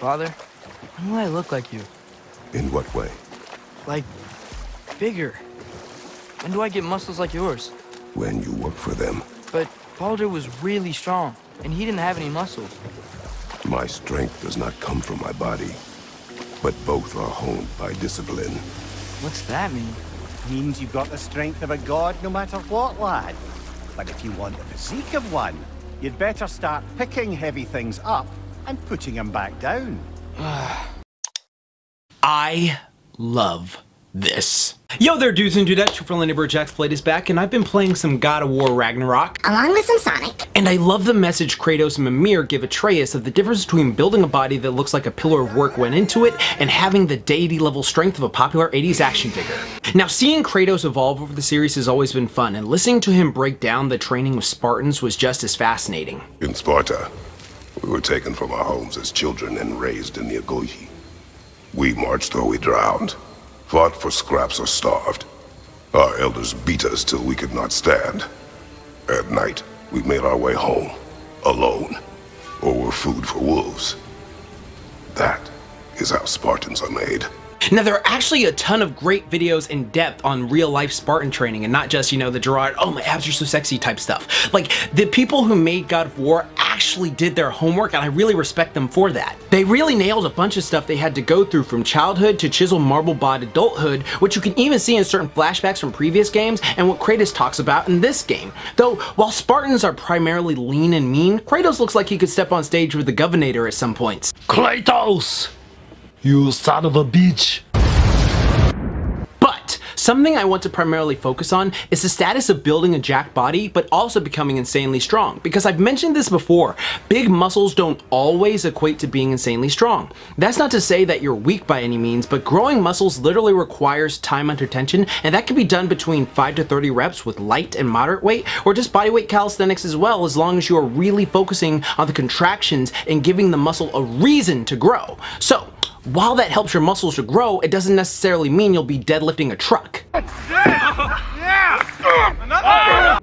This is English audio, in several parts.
Father, when will I look like you? In what way? Like, bigger. When do I get muscles like yours? When you work for them. But Baldur was really strong, and he didn't have any muscles. My strength does not come from my body, but both are honed by discipline. What's that mean? Means you've got the strength of a god no matter what, lad. But if you want the physique of one, you'd better start picking heavy things up and putting them back down. I love this. Yo there dudes and dudettes, your friendly neighbor Jax Blade is back and I've been playing some God of War Ragnarok. Along with some Sonic. And I love the message Kratos and Mimir give Atreus of the difference between building a body that looks like a pillar of work went into it and having the deity level strength of a popular 80s action figure. Now seeing Kratos evolve over the series has always been fun and listening to him break down the training with Spartans was just as fascinating. In Sparta, we were taken from our homes as children and raised in the Agoge. We marched or we drowned, fought for scraps or starved. Our elders beat us till we could not stand. At night, we made our way home, alone, or were food for wolves. That is how Spartans are made. Now there are actually a ton of great videos in depth on real life Spartan training and not just, you know, the Gerard, oh my abs are so sexy type stuff. Like the people who made God of War actually did their homework and I really respect them for that. They really nailed a bunch of stuff they had to go through from childhood to chisel marble bod adulthood, which you can even see in certain flashbacks from previous games and what Kratos talks about in this game. Though, while Spartans are primarily lean and mean, Kratos looks like he could step on stage with the Governator at some points. Kratos! You son of a bitch! But something I want to primarily focus on is the status of building a jack body, but also becoming insanely strong. Because I've mentioned this before, big muscles don't always equate to being insanely strong. That's not to say that you're weak by any means, but growing muscles literally requires time under tension, and that can be done between 5 to 30 reps with light and moderate weight, or just bodyweight calisthenics as well, as long as you are really focusing on the contractions and giving the muscle a reason to grow. So, while that helps your muscles to grow, it doesn't necessarily mean you'll be deadlifting a truck.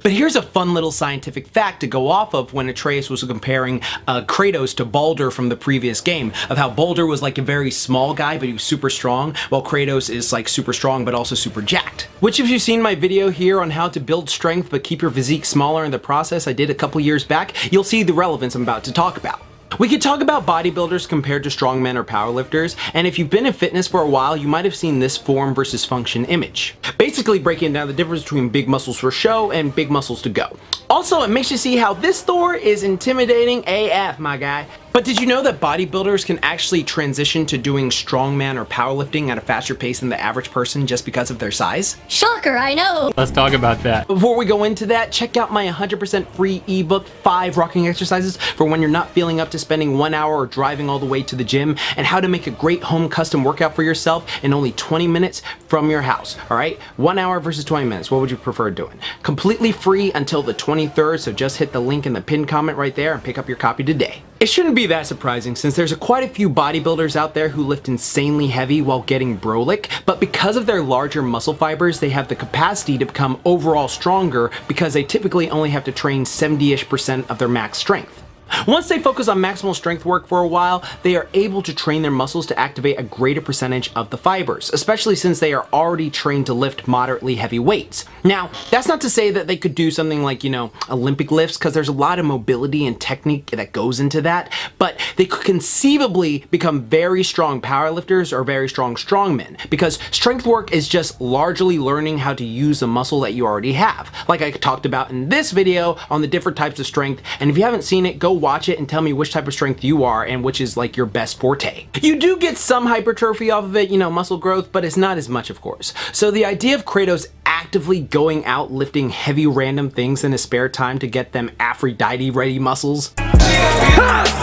But here's a fun little scientific fact to go off of when Atreus was comparing uh, Kratos to Baldur from the previous game, of how Baldur was like a very small guy, but he was super strong, while Kratos is like super strong, but also super jacked. Which if you've seen my video here on how to build strength but keep your physique smaller in the process I did a couple years back, you'll see the relevance I'm about to talk about. We could talk about bodybuilders compared to strongmen or powerlifters, and if you've been in fitness for a while, you might have seen this form versus function image. Basically breaking down the difference between big muscles for show and big muscles to go. Also, it makes you see how this Thor is intimidating AF, my guy. But did you know that bodybuilders can actually transition to doing strongman or powerlifting at a faster pace than the average person just because of their size? Shocker, I know. Let's talk about that. Before we go into that, check out my 100% free ebook, 5 rocking exercises for when you're not feeling up to spending one hour or driving all the way to the gym, and how to make a great home custom workout for yourself in only 20 minutes from your house, all right? One hour versus 20 minutes, what would you prefer doing? Completely free until the 23rd, so just hit the link in the pinned comment right there and pick up your copy today. It shouldn't be that surprising since there's a quite a few bodybuilders out there who lift insanely heavy while getting brolic, but because of their larger muscle fibers, they have the capacity to become overall stronger because they typically only have to train 70-ish percent of their max strength. Once they focus on maximal strength work for a while, they are able to train their muscles to activate a greater percentage of the fibers, especially since they are already trained to lift moderately heavy weights. Now, that's not to say that they could do something like, you know, Olympic lifts, because there's a lot of mobility and technique that goes into that, but they could conceivably become very strong powerlifters or very strong strongmen, because strength work is just largely learning how to use the muscle that you already have, like I talked about in this video on the different types of strength, and if you haven't seen it, go watch it and tell me which type of strength you are and which is like your best forte. You do get some hypertrophy off of it, you know, muscle growth, but it's not as much of course. So the idea of Kratos actively going out lifting heavy random things in his spare time to get them Aphrodite ready muscles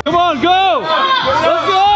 Come on, go! Let's go!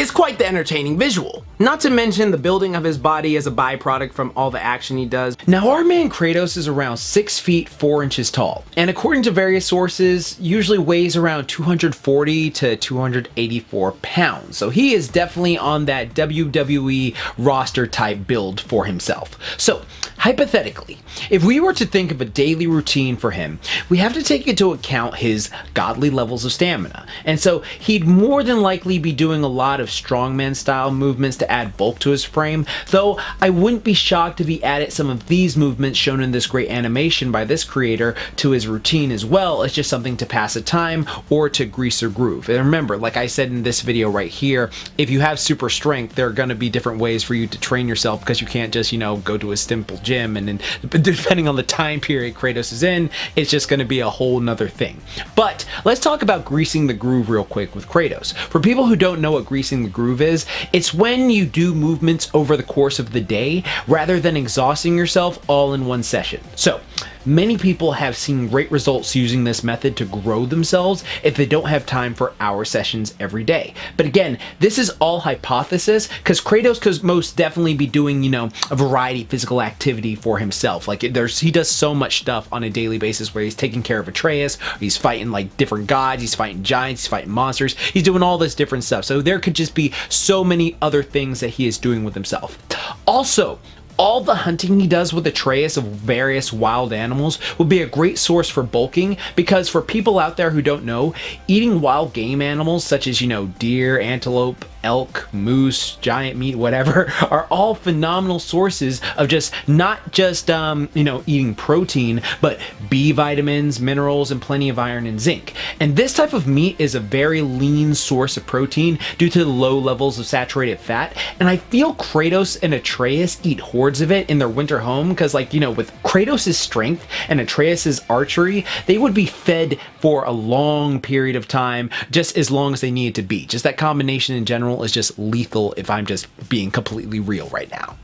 Is quite the entertaining visual. Not to mention the building of his body as a byproduct from all the action he does. Now our man Kratos is around 6 feet 4 inches tall, and according to various sources, usually weighs around 240 to 284 pounds. So he is definitely on that WWE roster type build for himself. So hypothetically, if we were to think of a daily routine for him, we have to take into account his godly levels of stamina. And so he'd more than likely be doing a lot of strongman style movements to add bulk to his frame, though I wouldn't be shocked if he added some of these movements shown in this great animation by this creator to his routine as well as just something to pass the time or to grease or groove. And remember, like I said in this video right here, if you have super strength, there are going to be different ways for you to train yourself because you can't just, you know, go to a simple gym and then depending on the time period Kratos is in, it's just going to be a whole nother thing. But let's talk about greasing the groove real quick with Kratos. For people who don't know what greasing the groove is, it's when you do movements over the course of the day rather than exhausting yourself all in one session. So Many people have seen great results using this method to grow themselves if they don't have time for hour sessions every day. But again, this is all hypothesis because Kratos could most definitely be doing, you know, a variety of physical activity for himself. Like there's he does so much stuff on a daily basis where he's taking care of Atreus, he's fighting like different gods, he's fighting giants, he's fighting monsters, he's doing all this different stuff. So there could just be so many other things that he is doing with himself. Also, all the hunting he does with Atreus of various wild animals would be a great source for bulking because for people out there who don't know, eating wild game animals such as, you know, deer, antelope, elk, moose, giant meat, whatever, are all phenomenal sources of just not just, um, you know, eating protein, but B vitamins, minerals, and plenty of iron and zinc. And this type of meat is a very lean source of protein due to the low levels of saturated fat. And I feel Kratos and Atreus eat hordes of it in their winter home because, like, you know, with Kratos' strength and Atreus' archery, they would be fed for a long period of time, just as long as they needed to be. Just that combination in general is just lethal if I'm just being completely real right now.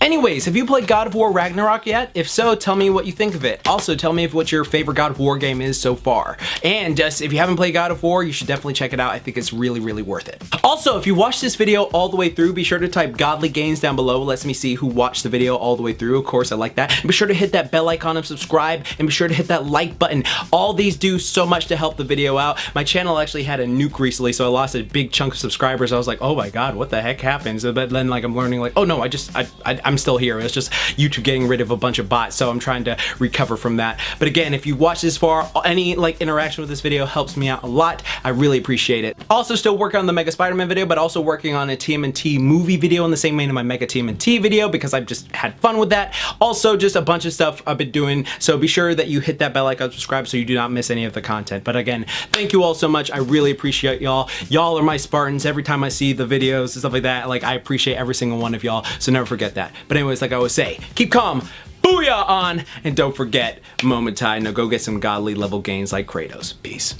Anyways, have you played God of War Ragnarok yet? If so, tell me what you think of it. Also, tell me if what your favorite God of War game is so far. And just if you haven't played God of War, you should definitely check it out. I think it's really, really worth it. Also, if you watched this video all the way through, be sure to type Godly Gains down below. It lets me see who watched the video all the way through. Of course, I like that. And be sure to hit that bell icon and subscribe. And be sure to hit that like button. All these do so much to help the video out. My channel actually had a nuke recently, so I lost a big chunk of subscribers. I was like, oh my God, what the heck happens? But then like I'm learning like, oh no, I just, I, I, I'm still here. It's just YouTube getting rid of a bunch of bots, so I'm trying to recover from that. But again, if you watch this far, any like interaction with this video helps me out a lot. I really appreciate it. Also still working on the Mega Spider-Man video, but also working on a TMNT movie video in the same vein of my Mega TMNT video because I've just had fun with that. Also just a bunch of stuff I've been doing, so be sure that you hit that bell icon, subscribe so you do not miss any of the content. But again, thank you all so much. I really appreciate y'all. Y'all are my Spartans. Every time I see the videos and stuff like that, like I appreciate every single one of y'all, so never forget that. But anyways, like I always say, keep calm, booyah on, and don't forget, Momentai, now go get some godly level gains like Kratos. Peace.